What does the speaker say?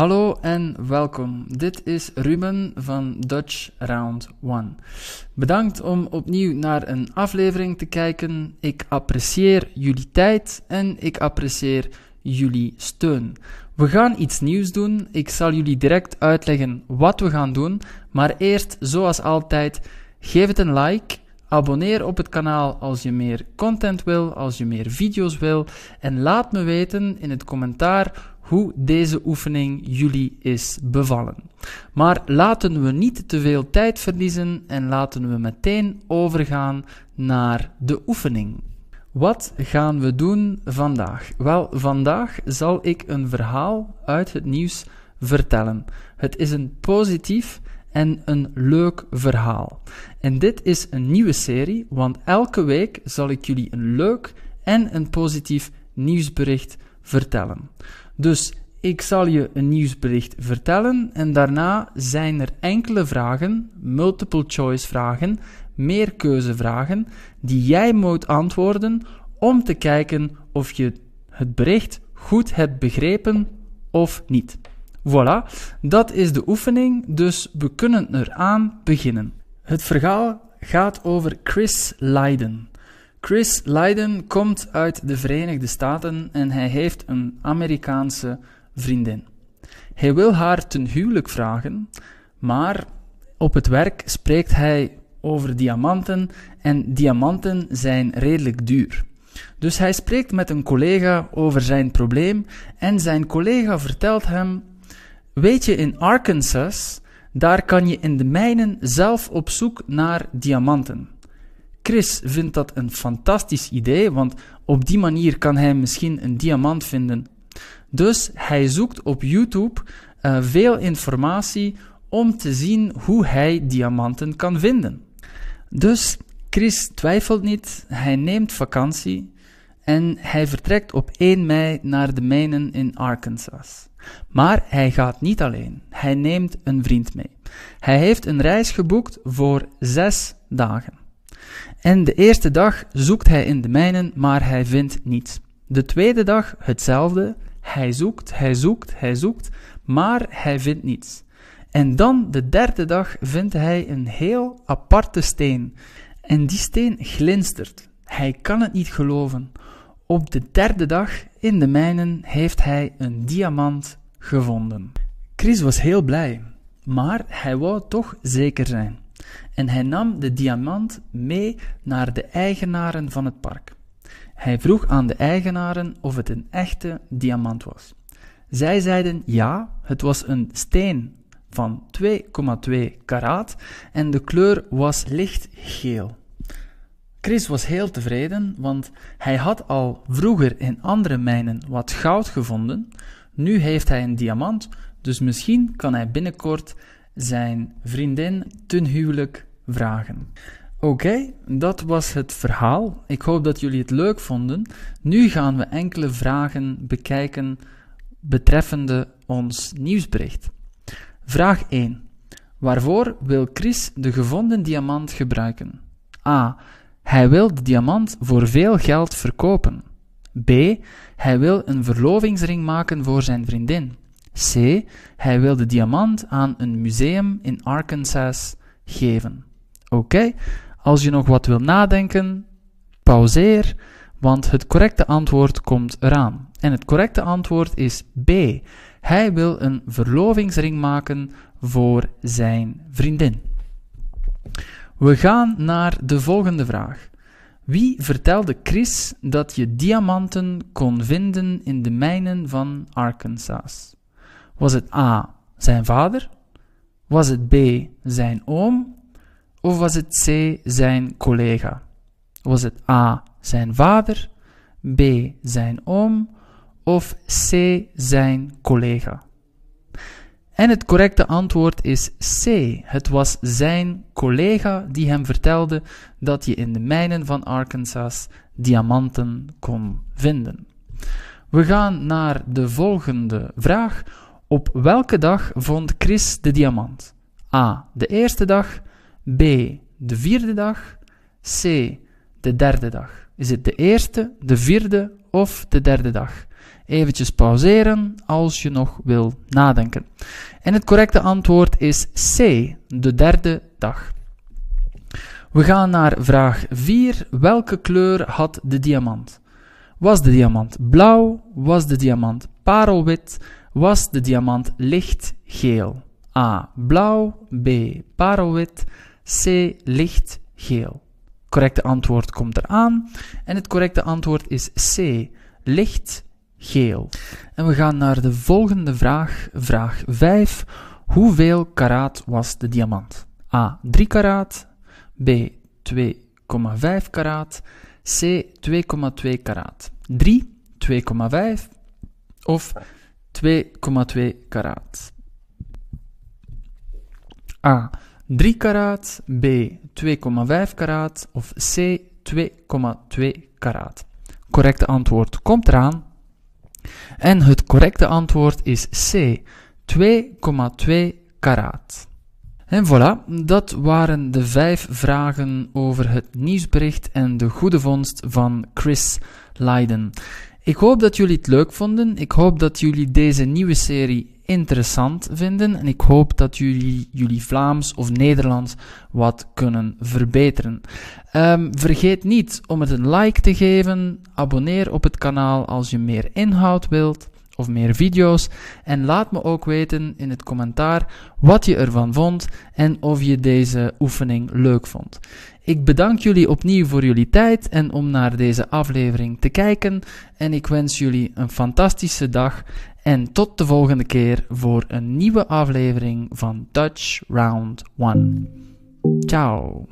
Hallo en welkom. Dit is Ruben van Dutch Round 1. Bedankt om opnieuw naar een aflevering te kijken. Ik apprecieer jullie tijd en ik apprecieer jullie steun. We gaan iets nieuws doen. Ik zal jullie direct uitleggen wat we gaan doen. Maar eerst, zoals altijd, geef het een like. Abonneer op het kanaal als je meer content wil, als je meer video's wil. En laat me weten in het commentaar hoe deze oefening jullie is bevallen. Maar laten we niet te veel tijd verliezen en laten we meteen overgaan naar de oefening. Wat gaan we doen vandaag? Wel, vandaag zal ik een verhaal uit het nieuws vertellen. Het is een positief en een leuk verhaal. En dit is een nieuwe serie, want elke week zal ik jullie een leuk en een positief nieuwsbericht vertellen. Dus ik zal je een nieuwsbericht vertellen en daarna zijn er enkele vragen, multiple choice vragen, meerkeuzevragen, die jij moet antwoorden om te kijken of je het bericht goed hebt begrepen of niet. Voilà, dat is de oefening, dus we kunnen eraan beginnen. Het verhaal gaat over Chris Lydon. Chris Lydon komt uit de Verenigde Staten en hij heeft een Amerikaanse vriendin. Hij wil haar ten huwelijk vragen, maar op het werk spreekt hij over diamanten en diamanten zijn redelijk duur. Dus hij spreekt met een collega over zijn probleem en zijn collega vertelt hem: Weet je, in Arkansas, daar kan je in de mijnen zelf op zoek naar diamanten. Chris vindt dat een fantastisch idee, want op die manier kan hij misschien een diamant vinden. Dus hij zoekt op YouTube uh, veel informatie om te zien hoe hij diamanten kan vinden. Dus Chris twijfelt niet, hij neemt vakantie en hij vertrekt op 1 mei naar de mijnen in Arkansas. Maar hij gaat niet alleen, hij neemt een vriend mee. Hij heeft een reis geboekt voor zes dagen. En de eerste dag zoekt hij in de mijnen, maar hij vindt niets. De tweede dag hetzelfde. Hij zoekt, hij zoekt, hij zoekt, maar hij vindt niets. En dan de derde dag vindt hij een heel aparte steen. En die steen glinstert. Hij kan het niet geloven. Op de derde dag in de mijnen heeft hij een diamant gevonden. Chris was heel blij, maar hij wou toch zeker zijn. En hij nam de diamant mee naar de eigenaren van het park. Hij vroeg aan de eigenaren of het een echte diamant was. Zij zeiden ja, het was een steen van 2,2 karaat en de kleur was lichtgeel. Chris was heel tevreden, want hij had al vroeger in andere mijnen wat goud gevonden. Nu heeft hij een diamant, dus misschien kan hij binnenkort zijn vriendin ten huwelijk vragen. Oké, dat was het verhaal. Ik hoop dat jullie het leuk vonden. Nu gaan we enkele vragen bekijken betreffende ons nieuwsbericht. Vraag 1. Waarvoor wil Chris de gevonden diamant gebruiken? A. Hij wil de diamant voor veel geld verkopen. B. Hij wil een verlovingsring maken voor zijn vriendin. C. Hij wil de diamant aan een museum in Arkansas geven. Oké, als je nog wat wil nadenken, pauzeer, want het correcte antwoord komt eraan. En het correcte antwoord is B. Hij wil een verlovingsring maken voor zijn vriendin. We gaan naar de volgende vraag. Wie vertelde Chris dat je diamanten kon vinden in de mijnen van Arkansas? Was het A. zijn vader? Was het B. zijn oom? Of was het C. zijn collega? Was het A. zijn vader? B. zijn oom? Of C. zijn collega? En het correcte antwoord is C. Het was zijn collega die hem vertelde dat je in de mijnen van Arkansas diamanten kon vinden. We gaan naar de volgende vraag. Op welke dag vond Chris de diamant? A. De eerste dag. B. De vierde dag. C. De derde dag. Is het de eerste, de vierde of de derde dag? Eventjes pauzeren als je nog wil nadenken. En het correcte antwoord is C, de derde dag. We gaan naar vraag 4. Welke kleur had de diamant? Was de diamant blauw? Was de diamant parelwit? Was de diamant lichtgeel? A. Blauw. B. Parelwit. C. Lichtgeel. Correcte antwoord komt eraan. En het correcte antwoord is C. Lichtgeel. En we gaan naar de volgende vraag. Vraag 5. Hoeveel karaat was de diamant? A. 3 karaat. B 2,5 karaat, C 2,2 karaat. 3, 2,5 of 2,2 karaat. A 3 karaat, B 2,5 karaat of C 2,2 karaat. Correcte antwoord komt eraan. En het correcte antwoord is C 2,2 karaat. En voilà, dat waren de vijf vragen over het nieuwsbericht en de goede vondst van Chris Leiden. Ik hoop dat jullie het leuk vonden. Ik hoop dat jullie deze nieuwe serie interessant vinden. En ik hoop dat jullie jullie Vlaams of Nederlands wat kunnen verbeteren. Um, vergeet niet om het een like te geven. Abonneer op het kanaal als je meer inhoud wilt of meer video's. En laat me ook weten in het commentaar wat je ervan vond en of je deze oefening leuk vond. Ik bedank jullie opnieuw voor jullie tijd en om naar deze aflevering te kijken. En ik wens jullie een fantastische dag. En tot de volgende keer voor een nieuwe aflevering van Dutch Round 1. Ciao.